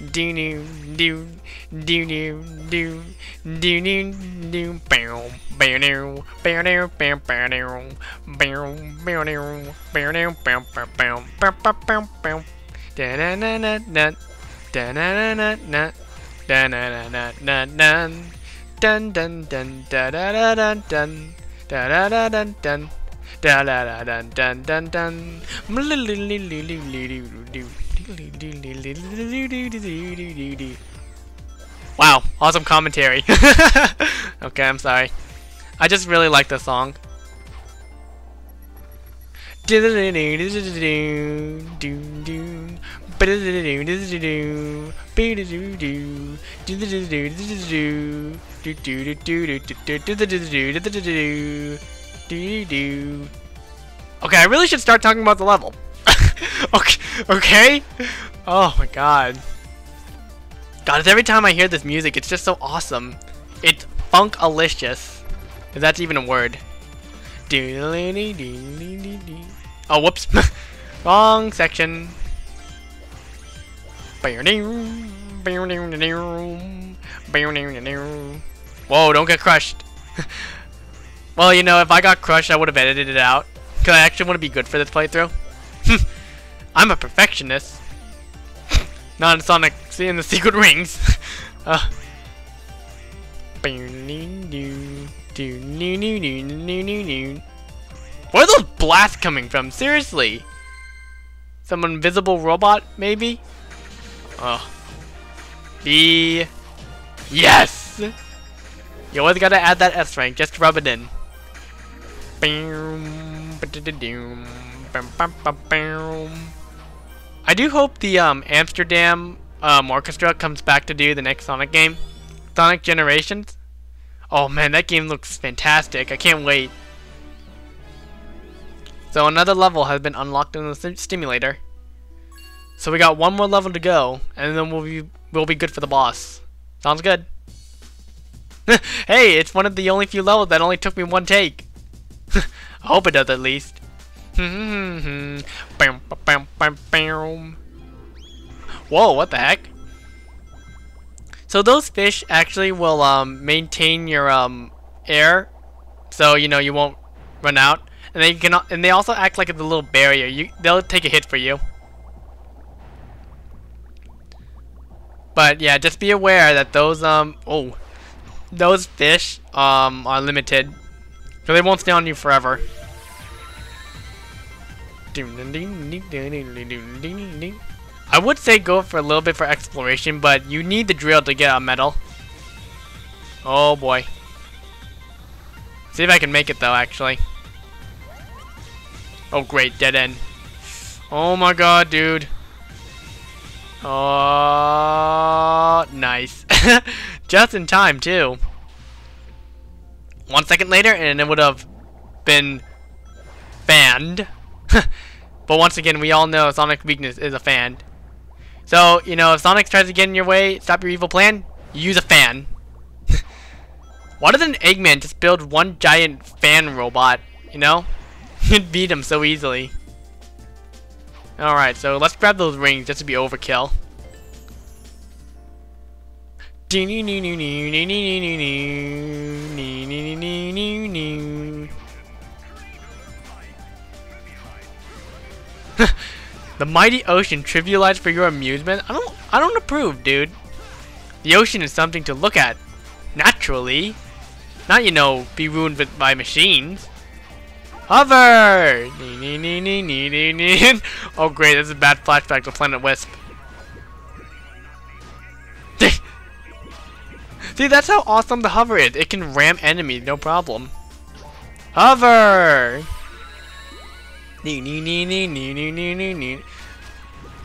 do do do do do do do do do bow bow now bow now bow bow now bow bow now bow now bow bow bow bow bow bow bow. Da na na na na da na na na na da na na na na na dun dun dun da da da dun dun da da da dun dun da da da dun dun dun dun Wow, awesome commentary. okay, I'm sorry. I just really like the song. Okay, I really should start talking about the level. okay, okay? Oh my god. God, every time I hear this music, it's just so awesome. It's funk-alicious. If that's even a word. Oh, whoops. Wrong section. Whoa, don't get crushed. well, you know, if I got crushed, I would have edited it out. Because I actually want to be good for this playthrough. I'm a perfectionist. Not in Sonic seeing the secret rings. uh. Where are those blasts coming from? Seriously? Some invisible robot, maybe? Oh. B. Yes! You always gotta add that S rank, just rub it in. I do hope the um, Amsterdam um, Orchestra comes back to do the next Sonic game. Sonic Generations. Oh man, that game looks fantastic. I can't wait. So another level has been unlocked in the st Simulator. So we got one more level to go, and then we'll be we'll be good for the boss. Sounds good. hey, it's one of the only few levels that only took me one take. I hope it does at least. Whoa, what the heck? So those fish actually will um, maintain your um, air, so you know you won't run out, and they can and they also act like a little barrier. You they'll take a hit for you. But yeah, just be aware that those um oh those fish um are limited, so they won't stay on you forever. I would say go for a little bit for exploration, but you need the drill to get a medal. Oh boy. See if I can make it though, actually. Oh great, dead end. Oh my god, dude. Oh, nice. Just in time, too. One second later, and it would have been fanned. but once again, we all know Sonic's weakness is a fan. So, you know, if Sonic tries to get in your way, stop your evil plan, use a fan. Why doesn't Eggman just build one giant fan robot, you know? You'd beat him so easily. Alright, so let's grab those rings just to be overkill. the mighty ocean trivialized for your amusement? I don't I don't approve, dude. The ocean is something to look at. Naturally. Not, you know, be ruined by machines. Hover! oh great, this is a bad flashback to Planet Wisp. See, that's how awesome the hover is. It can ram enemies, no problem. Hover!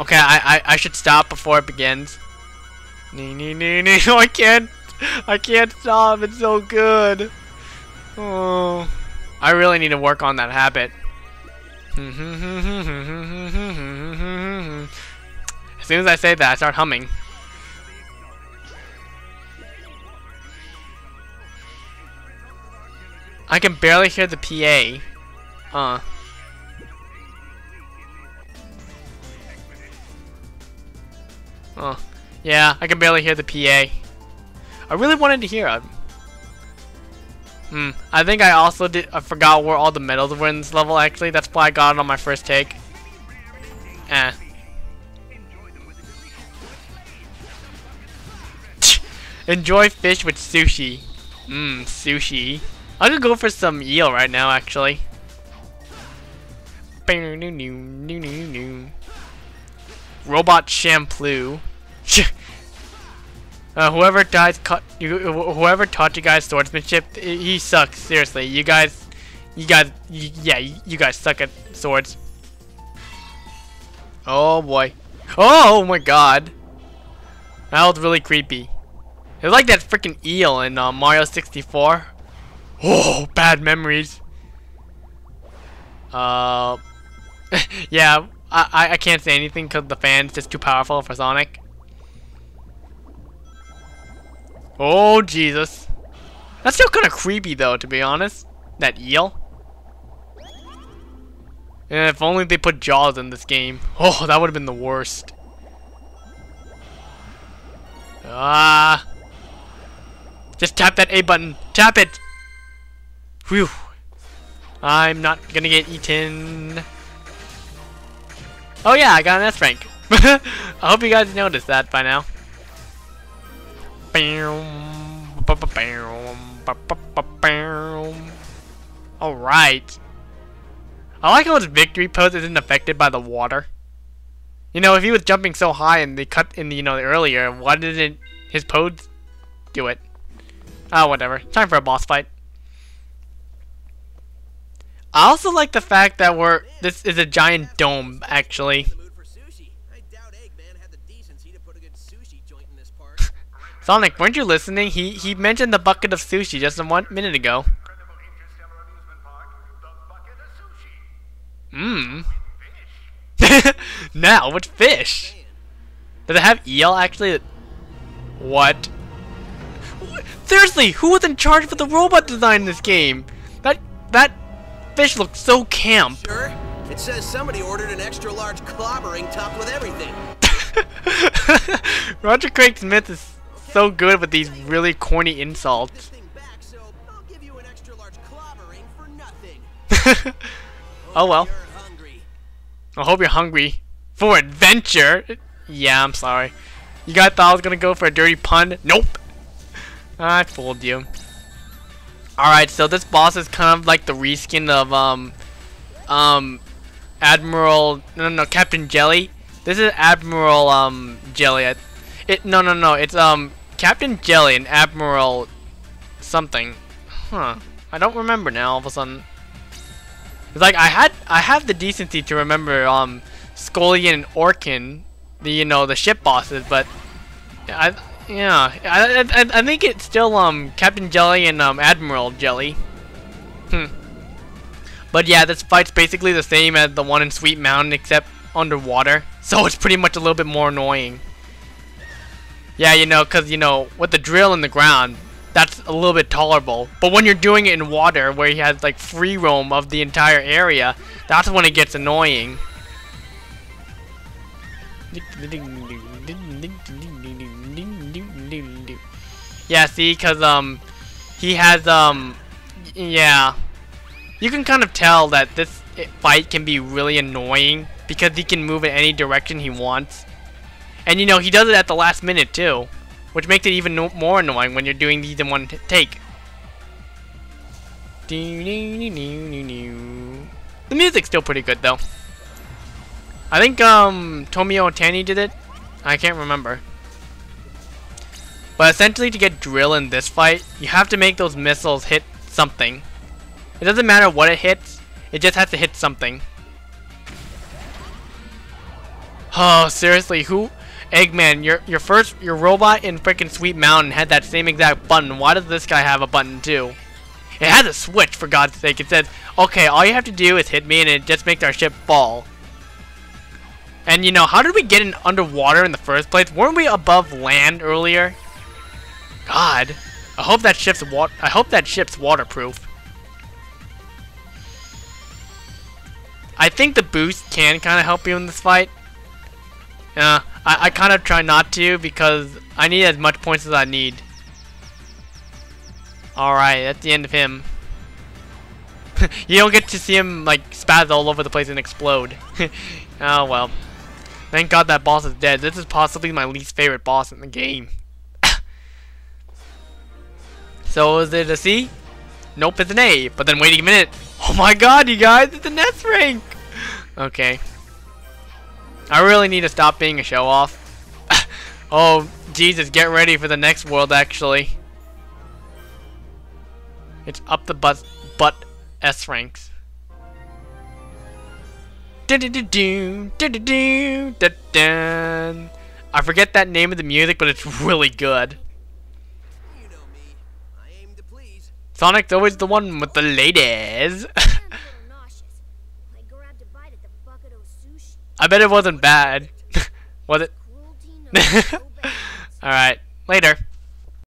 Okay, I, I I should stop before it begins. No, I can't. I can't stop. It's so good. Oh. I really need to work on that habit. as soon as I say that, I start humming. I can barely hear the PA. Uh. Oh. Yeah, I can barely hear the PA. I really wanted to hear it. Hmm. I think I also did. I forgot where all the medals were in this level. Actually, that's why I got it on my first take. Eh. Enjoy fish with sushi. Mmm, sushi. I could go for some eel right now, actually. Robot shampoo. Uh, whoever dies, you, whoever taught you guys swordsmanship, he sucks. Seriously, you guys, you guys, you, yeah, you guys suck at swords. Oh boy. Oh my god. That was really creepy. It was like that freaking eel in uh, Mario 64. Oh, bad memories. Uh, yeah, I, I can't say anything because the fan's just too powerful for Sonic. Oh, Jesus. That's still kind of creepy, though, to be honest. That eel. And if only they put Jaws in this game. Oh, that would have been the worst. Ah. Just tap that A button. Tap it. Whew. I'm not gonna get eaten. Oh yeah, I got an S rank. I hope you guys noticed that by now. Alright. I like how his victory pose isn't affected by the water. You know, if he was jumping so high and they cut in the, you know, the earlier, why didn't his pose do it? Oh, whatever. Time for a boss fight. I also like the fact that we're this is a giant dome actually. Sonic, weren't you listening? He he mentioned the bucket of sushi just a one minute ago. Mmm. now, what fish? Does it have eel actually? What? Seriously, who was in charge of the robot design in this game? That that fish looks so camp. Sure. It says somebody ordered an extra large clobbering topped with everything. Roger Craig Smith is so good with these really corny insults. oh well. I hope you're hungry. For adventure? Yeah, I'm sorry. You guys thought I was gonna go for a dirty pun? Nope. I fooled you. Alright, so this boss is kind of like the reskin of, um, um, Admiral, no, no, no, Captain Jelly. This is Admiral, um, Jelly. It, no, no, no, it's, um, Captain Jelly and Admiral something. Huh. I don't remember now all of a sudden. It's like, I had, I have the decency to remember, um, Skullian and Orcan, the, you know, the ship bosses, but I, yeah, I, I, I think it's still um Captain Jelly and um Admiral Jelly. Hmm. But yeah, this fight's basically the same as the one in Sweet Mountain, except underwater. So it's pretty much a little bit more annoying. Yeah, you know, because, you know, with the drill in the ground, that's a little bit tolerable. But when you're doing it in water, where he has, like, free roam of the entire area, that's when it gets annoying. Yeah, see, cause um, he has um, yeah, you can kind of tell that this fight can be really annoying because he can move in any direction he wants, and you know he does it at the last minute too, which makes it even no more annoying when you're doing these in one take. The music's still pretty good though. I think um Tomoya Ohtani did it. I can't remember. But essentially to get drill in this fight, you have to make those missiles hit something. It doesn't matter what it hits, it just has to hit something. Oh, seriously, who? Eggman, your your first your robot in freaking Sweet Mountain had that same exact button. Why does this guy have a button too? It has a switch, for God's sake. It says, okay, all you have to do is hit me and it just makes our ship fall. And you know, how did we get in underwater in the first place? Weren't we above land earlier? God. I hope that ship's wa I hope that ship's waterproof. I think the boost can kind of help you in this fight. Yeah, I, I kind of try not to because I need as much points as I need. Alright, that's the end of him. you don't get to see him like spaz all over the place and explode. oh well. Thank god that boss is dead. This is possibly my least favorite boss in the game. so is it a C? Nope, it's an A. But then wait a minute. Oh my god, you guys, it's an S rank! Okay. I really need to stop being a show-off. oh, Jesus, get ready for the next world, actually. It's up the butt, butt S ranks. I forget that name of the music, but it's really good. You know me. I aim to please. Sonic's always the one with the ladies. I bet it wasn't bad. Was it? Alright, later.